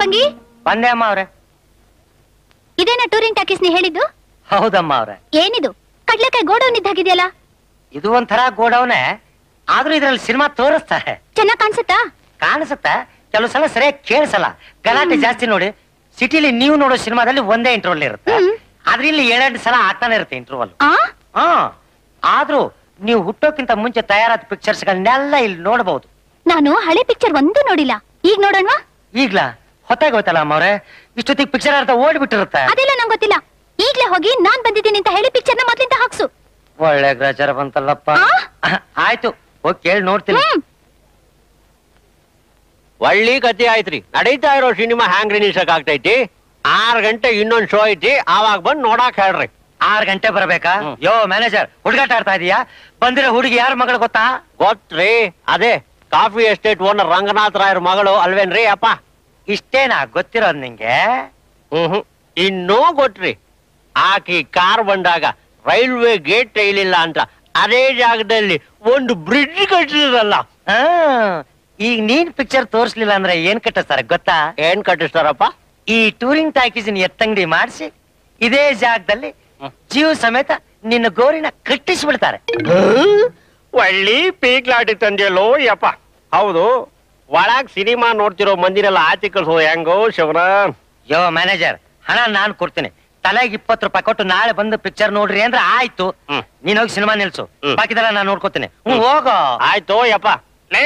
ರಂಗಿ ಬಂದೆ ಅಮ್ಮ ಅವ್ರೆ. ಇದೇನ ಟೂರಿಂಗ್ ಟಾಕೀಸ್ ನೀ ಹೇಳಿದ್ದು? ಹೌದಮ್ಮ ಅವ್ರೆ. ಏನಿದು? ಕಡ್ಲೆಕಾಯಿ ಗೋಡೌನ್ ಇದ್ದಾಗಿದೆಯಲ್ಲ? ಇದು ಒಂಥರ ಗೋಡೌನೆ. ಆದ್ರೂ ಇದ್ರಲ್ಲಿ ಸಿನಿಮಾ ತೋರಿಸ್ತಾರೆ. ಚೆನ್ನಾಗ್ ಕಾಣಿಸುತ್ತಾ? ಕಾಣಿಸುತ್ತೆ. ಕೆಲವು ಸಲ ಸರಿಯಾಗಿ ಕೇಳಿಸಲ್ಲ. ಗಲಾಟೆ ಜಾಸ್ತಿ ನೋಡಿ ಸಿಟಿಲಿ ನೀವು ನೋಡೋ ಸಿನಿಮಾದಲ್ಲಿ ಒಂದೇ ಇಂಟರ್ವಲ್ ಇರುತ್ತೆ. ಹ್ಮ್. ಆದ್ರೆ ಇಲ್ಲಿ ಏಳೆಂಟು ಸಲ ಆಗ್ತಾನೆ ಇರುತ್ತೆ ಇಂಟರ್ವಲ್ ಆ? ಹಾ. ಆದ್ರೂ ನೀವು ಹುಟ್ಟೋಕ್ಕಿಂತ ಮುಂಚೆ ತಯಾರಾದ ಪಿಕ್ಚರ್ಸ್ ಗಳನ್ನೆಲ್ಲ ಇಲ್ಲಿ ನೋಡಬಹುದು ನಾನು ಹಳೆ ಪಿಕ್ಚರ್ ಒಂದು ನೋಡಿಲ್ಲ. ಈಗ ನೋಡೋಣವಾ? ಈಗ್ಲಾ? ಹೊತ್ತಾಗೋಯ್ತಲ್ಲ ಅಮ್ಮವ್ರೆ? ಇಷ್ಟೊತ್ತಿಗೆ ಪಿಕ್ಚರ್ ಅರ್ಧ ಓಡ್ಬಿಟ್ಟಿರುತ್ತೆ. ಅದೆಲ್ಲ ನಂಗೆ ಗೊತ್ತಿಲ್ಲ. ಈಗ್ಲೇ ಹೋಗಿ ನಾನ್ ಬಂದಿದ್ದೀನಿ ಅಂತ ಹೇಳಿ ಪಿಕ್ಚರ್ನ ಮೊದ್ಲಿಂದ ಹಾಕ್ಸು. ಒಳ್ಳೆ ಗ್ರಾಚಾರ ಬಂತಲ್ಲಪ್ಪ. ಆಯ್ತು ಹೋಗಿ ಕೇಳಿ ನೋಡ್ತೀನಿ. ಒಳ್ಳಿ ಗತಿ ಆಯ್ತ್ರಿ. ನಡೀತಾ ಇರೋ ಸಿನಿಮಾ ಹ್ಯಾಂಗ್ ರಿಲೀಸ್ ಆಗ್ತೈತಿ ಆರ್ ಗಂಟೆ ಇನ್ನೊಂದ್ ಶೋ ಐತಿ. ಆವಾಗ ಬಂದ್ ನೋಡಾಕ್ ಹೇಳ್ರಿ. ಆರ್ ಗಂಟೆ ಬರಬೇಕಾ? ಯೋ ಮ್ಯಾನೇಜರ್ ಹುಡುಗಾಟ ಆಡ್ತಾ ಇದೀಯಾ? ಬಂದಿರೋ ಹುಡುಗಿ ಯಾರ ಮಗಳು ಗೊತ್ತಾ? ಗೊತ್ತ್ರಿ. ಅದೇ coffee estate owner Ranganath Rayar ಮಗಳು ಅಲ್ವೇನ್ರಿ? ಅಪ್ಪ. ಇಷ್ಟೇನಾ ಗೊತ್ತಿರೋದ್ ನಿಂಗೆ? ಹ್ಮ್ ಇನ್ನೂ ಗೊತ್ತ್ರಿ. ಆಕಿ ಕಾರ್ ಬಂದಾಗ ರೈಲ್ವೆ ಗೇಟ್ ತೆಗಿಲಿಲ್ಲ ಅಂತ ಅದೇ ಜಾಗದಲ್ಲಿ ಒಂದು ಬ್ರಿಡ್ಜ್ ಕಟ್ಟಿದ್ರಲ್ಲ ಆ, ಈಗ ನೀನ್ ಪಿಕ್ಚರ್ ತೋರಿಸ್ಲಿಲ್ಲ ಅಂದ್ರೆ ಏನ್ ಕಟ್ಟಿಸ್ತಾರ ಗೊತ್ತಾ? ಏನ್ ಕಟ್ಟಿಸ್ತಾರಪ್ಪ? ಈ ಟೂರಿಂಗ್ ಪ್ಯಾಕೇಜ್ ಎತ್ತಂಗಡಿ ಮಾಡಿಸಿ ಇದೇ ಜಾಗದಲ್ಲಿ ಜೀವ ಸಮೇತ ನಿನ್ನ ಗೋರಿನ ಕಟ್ಟಿಸ್ಬಿಡ್ತಾರೆ. ಒಳ್ಳಿ ಪೀಕ್ಲಾಟಿ ತಂದೆಯಲ್ಲೋ ಯಪ್ಪ ಹೌದು. ಒಳಗ್ ಸಿನಿಮಾ ನೋಡ್ತಿರೋ ಮಂದಿನೆಲ್ಲ ಆಚೆ ಕಳ್ಸೋ ಹೆಂಗೋ ಶಿವನ ಯೋ ಮ್ಯಾನೇಜರ್ ಹಣ ನಾನ್ ಕೊಡ್ತೀನಿ. ತಲೆಗೆ ಇಪ್ಪತ್ತು ರೂಪಾಯಿ ಕೊಟ್ಟು ನಾಳೆ ಬಂದು ಪಿಕ್ಚರ್ ನೋಡ್ರಿ ಅಂದ್ರೆ ಆಯ್ತು. ಹ್ಮ್. ನೀನ್ ಹೋಗಿ ಸಿನಿಮಾ ನಿಲ್ಸು. ಹ್ಮ್. ಬಾಕಿದೆಲ್ಲ ನಾನ್ ನೋಡ್ಕೋತೀನಿ. ಹ್ಮ್ ಹೋಗೋ. ಆಯ್ತು ಯಪ್ಪ. ಲೇ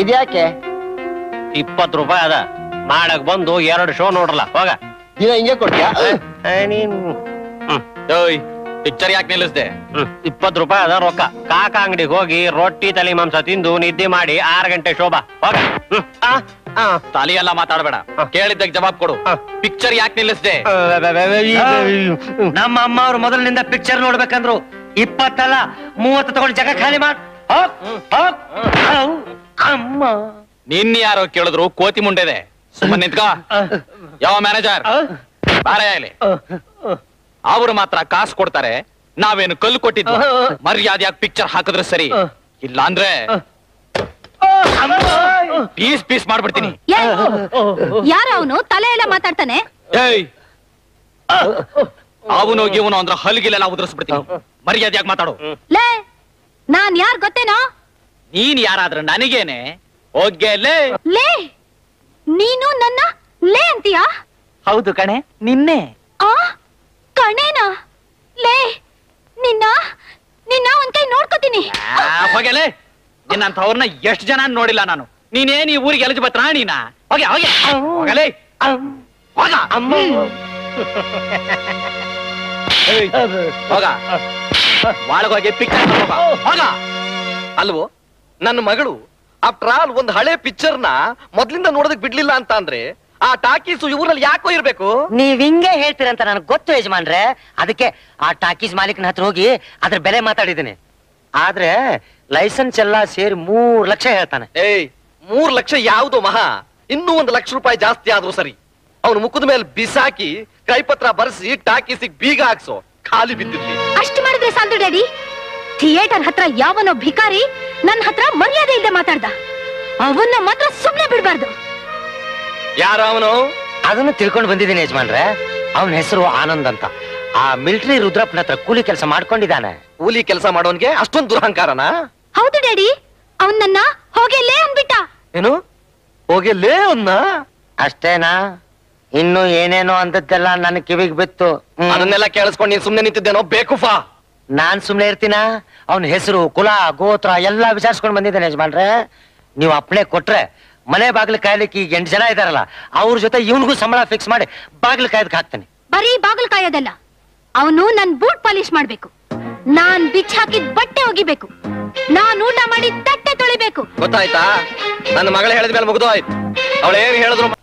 ಇದ್ಯಾಕೆ? ಇಪ್ಪತ್ತು ರೂಪಾಯಿ ಅದ. ಮಾಡಕ್ ಬಂದು ಎರಡು ಶೋ ನೋಡ್ರಲ್ಲ ಹೋಗ. ದಿನ ಹಿಂಗೆ ಕೊಡ್ತೀಯ? ಓಯ್ ಪಿಕ್ಚರ್ ಯಾಕೆ ನಿಲ್ಲಿಸ್ದೆ? ಇಪ್ಪತ್ ಇಪ್ಪತ್ತು ರೂಪಾಯಿ ಅದ ರೊಕ್ಕ. ಕಾಕ ಅಂಗಡಿಗೆ ಹೋಗಿ ರೊಟ್ಟಿ ತಲೆ ಮಾಂಸ ತಿಂದು ನಿದ್ದೆ ಮಾಡಿ ಆರು ಗಂಟೆ ಶೋಭಾ. ಹೋಗ. ತಲೆ ಆ, ಆ. ತಾಲಿ ಎಲ್ಲ ಮಾತಾಡಬೇಡ. ಕೇಳಿದ್ದಕ್ಕೆ ಜವಾಬ್ ಕೊಡು. ಪಿಕ್ಚರ್ ಯಾಕೆ ನಿಲ್ಲಿಸ್ದೆ? ನಮ್ಮ ಅಮ್ಮ ಅವ್ರು ಮೊದಲಿನಿಂದ ಪಿಕ್ಚರ್ ನೋಡ್ಬೇಕಂದ್ರು. ಇಪ್ಪತ್ತಲ್ಲ ಮೂವತ್ತು ತಗೊಂಡು ಜಗ ಖಾಲಿ ಮಾಡ್. ಹೋಗ್, ಹೋಗ್. ಅಮ್ಮ. ನಿನ್ ಯಾರೋ ಕೇಳಿದ್ರು ಕೋತಿ ಮುಂಡೆದೆ. ಸುಮ್ಮನೆ ನಿಂತ್ಕ. ಯಾವ ಮ್ಯಾನೇಜರ್? ಬಾರ ಇಲ್ಲಿ. ಅವ್ರು ಮಾತ್ರ ಕಾಸು ಕೊಡ್ತಾರೆ ನಾವೇನು ಕಲ್ಲು ಕೊಟ್ಟಿದ್ದು ಮರ್ಯಾದೆಯಾಗಿ ಪಿಕ್ಚರ್ ಹಾಕಿದ್ರೆ ಸರಿ. ಇಲ್ಲ ಅಂದ್ರೆ ಪೀಸ್ ಪೀಸ್ ಮಾಡ್ಬಿಡ್ತೀನಿ. ಯಾರ? ಅವನು? ತಲೆ ಎಲ್ಲ ಮಾತಾಡ್ತಾನೆ? ಏಯ್! ಅವನು ಇವನು ಅಂದ್ರೆ ಹಲ್ಗಿಲೆಲ್ಲ ಉದುರಿಸ್ಬಿಡ್ತೀನಿ. ಮರ್ಯಾದೆಯಾಗಿ ಮಾತಾಡು. ಲೇ ನಾನ್ ಯಾರ್ ಗೊತ್ತೇನೋ? ನೀನ್ ಯಾರಾದ್ರೂ ನನಗೇನೆ? ಹೋಗ್ಗೆ ಲೇ. ಲೇ ನೀನು ನನ್ನ ಲೇ ಅಂತೀಯಾ? ಹೌದು ಕಣೆ ನಿನ್ನೆ. ಆ ಕಣೇನಾ? ಲೇ ನಿನ್ನ ನಿನ್ನ ಒಂದ್ ಕೈ ನೋಡ್ಕೋತೀನಿ. ಹೋಗಲೇ ನಿನ್ನಂಥವ್ರನ್ನ ಎಷ್ಟು ಜನ ನೋಡಿಲ್ಲ ನಾನು. ನೀನೇನ್ ಈ ಊರಿಗೆ ಎಲಜ್ ಬತ್ರ ನೀನ ಹೋಗೆ ಹೋಗೆ ಹೋಗಲೇ ಹೋಗ. ಅಮ್ಮ. ಹೋಗ. ಒಳಗೋಗಿ ಪಿಕ್ ಹೋಗ. ಹೋಗ. ಅಲ್ವೋ? ನನ್ನ ಮಗಳು ಆಫ್ಟರ್ ಆಲ್ ಒಂದು ಹಳೆ ಪಿಕ್ಚರ್ನ ಮೊದ್ಲಿಂದ ನೋಡೋದಕ್ ಬಿಡ್ಲಿಲ್ಲ ಅಂತ ಅಂದ್ರೆ ಆ ಟಾಕೀಸ್ ಊರಲ್ಲಿ ಯಾಕೋ ಇರ್ಬೇಕು? ನೀವ್ ಹಿಂಗೆ ಹೇಳ್ತೀರಂತ ನನಗೆ ಗೊತ್ತು ಯಜಮಾನ್ರೆ. ಅದಕ್ಕೆ ಆ ಟಾಕೀಸ್ ಮಾಲೀಕನ ಹತ್ರ ಹೋಗಿ ಅದ್ರ ಬೆಲೆ ಮಾತಾಡಿದ್ದೀನಿ. ಆದ್ರೆ ಲೈಸೆನ್ಸ್ ಎಲ್ಲ ಸೇರಿ ಮೂರ್ ಲಕ್ಷ ಹೇಳ್ತಾನೆ. ಏಯ್ ಮೂರ್ ಲಕ್ಷ ಯಾವ್ದು ಮಹಾ? ಇನ್ನೂ ಒಂದು ಲಕ್ಷ ರೂಪಾಯಿ ಜಾಸ್ತಿ ಆದ್ರೂ ಸರಿ. ಅವನು ಮುಖದ ಮೇಲೆ ಬಿಸಾಕಿ ಕೈಪತ್ರ ಬರೆಸಿ ಟಾಕೀಸಿಗೆ ಬೀಗ ಹಾಕ್ಸೋ ಖಾಲಿ ಬಿದ್ದಿದ್ವಿ ಅಷ್ಟು ಮಾಡಿದ್ರೆ ಸಾಲದು ಡ್ಯಾಡಿ? ಥಿಯೇಟರ್ ಹತ್ರ ಯಾವನೋ ಭಿಕಾರಿ ನನ್ನ ಹತ್ರ ಮರ್ಯಾದೆ ಇಲ್ಲದೆ ಮಾತಾಡ್ದ. ಅವನ್ನ ಮಾತ್ರ ಸುಮ್ಮನೆ ಬಿಡಬಾರ್ದು. ಯಾರು ಅವನು? ಅದನ್ನು ತಿಳ್ಕೊಂಡು ಬಂದಿದ್ದೀನಿ ಯಜಮಾನ್ರೆ. ಅವನ ಹೆಸರು ಆನಂದ್ ಅಂತ. ಆ ಮಿಲಿಟರಿ ರುದ್ರಪ್ಪನ ಹತ್ರ ಕೂಲಿ ಕೆಲಸ ಮಾಡ್ಕೊಂಡಿದ್ದಾನೆ. ಕೂಲಿ ಕೆಲಸ ಮಾಡೋನ್ಗೆ ಅಷ್ಟೊಂದು ದುರಹಂಕಾರನ? ಹೌದು ಡ್ಯಾಡಿ. ಅವನನ್ನ ನನ್ನ ಹೋಗೆಲ್ಲೇ ಅಂದ್ಬಿಟ್ಟ. ಏನು? ಹೋಗಿ ಲೇ ಅವನ್ನ ಅಷ್ಟೇನಾ? ಇನ್ನು ಏನೇನೋ ಅಂದದ್ದೆಲ್ಲ ನನ್ನ ಕಿವಿಗೆ ಬಿತ್ತು. ಅದನ್ನೆಲ್ಲ ಕೇಳಿಸ್ಕೊಂಡು ನೀನ್ ಸುಮ್ನೆ ನಿಂತಿದ್ದೇನೋ ಬೇಕುಫಾ. ನಾನ್ ಸುಮ್ನೆ ಇರ್ತೀನ? ಅವನ ಹೆಸರು ಕುಲ ಗೋತ್ರ ಎಲ್ಲಾ ವಿಚಾರಿಸ್ಕೊಂಡು ಬಂದಿದ್ದೇನೆ ಯಜಮಾನ್ರೆ. ನೀವು ಅಪ್ಳೆ ಕೊಟ್ರೆ ಮನೆ ಬಾಗಿಲು ಕಾಯ್ಲಿಕ್ಕೆ ಈಗ ಎಂಟು ಜನ ಇದಾರಲ್ಲ ಅವ್ರ ಜೊತೆ ಇವನಿಗೂ ಸಂಬಳ ಫಿಕ್ಸ್ ಮಾಡಿ ಬಾಗಿಲು ಕಾಯ್ದಕ್ಕೆ ಹಾಕ್ತಾನೆ. ಬರೀ ಬಾಗಿಲು ಕಾಯೋದಲ್ಲ ಅವನು ನನ್ ಬೂಟ್ ಪಾಲಿಶ್ ಮಾಡ್ಬೇಕು. ನಾನ್ ಬಿಚ್ಚ ಹಾಕಿದ್ ಬಟ್ಟೆ ಒಗಿಬೇಕು. ನಾನ್ ಊಟ ಮಾಡಿ ತಟ್ಟೆ ತೊಳಿಬೇಕು. ಗೊತ್ತಾಯ್ತಾ? ನನ್ನ ಮಗಳ ಹೇಳಿದ ಮೇಲೆ ಮುಗಿದೋಯ್ತು. ಅವಳು ಏನ್ ಹೇಳಿದ್ರು